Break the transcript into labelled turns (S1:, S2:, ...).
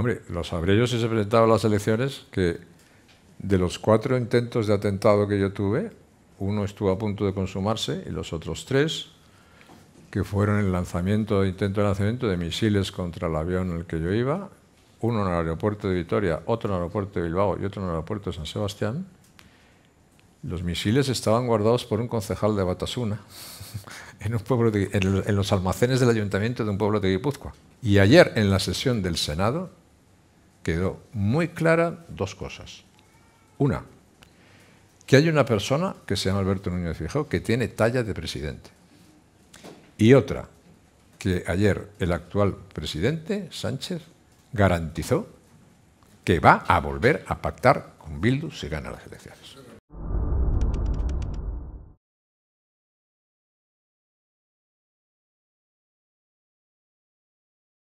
S1: Hombre, lo sabré si se presentaba a las elecciones que de los cuatro intentos de atentado que yo tuve, uno estuvo a punto de consumarse y los otros tres, que fueron el lanzamiento, intento de lanzamiento de misiles contra el avión en el que yo iba, uno en el aeropuerto de Vitoria, otro en el aeropuerto de Bilbao y otro en el aeropuerto de San Sebastián, los misiles estaban guardados por un concejal de Batasuna en, un pueblo en, los almacenes del ayuntamiento de un pueblo de Guipúzcoa. Y ayer en la sesión del Senado quedó muy clara dos cosas. Una, que hay una persona que se llama Alberto Núñez Fijó que tiene talla de presidente. Y otra, que ayer el actual presidente, Sánchez, garantizó que va a volver a pactar con Bildu si gana las elecciones.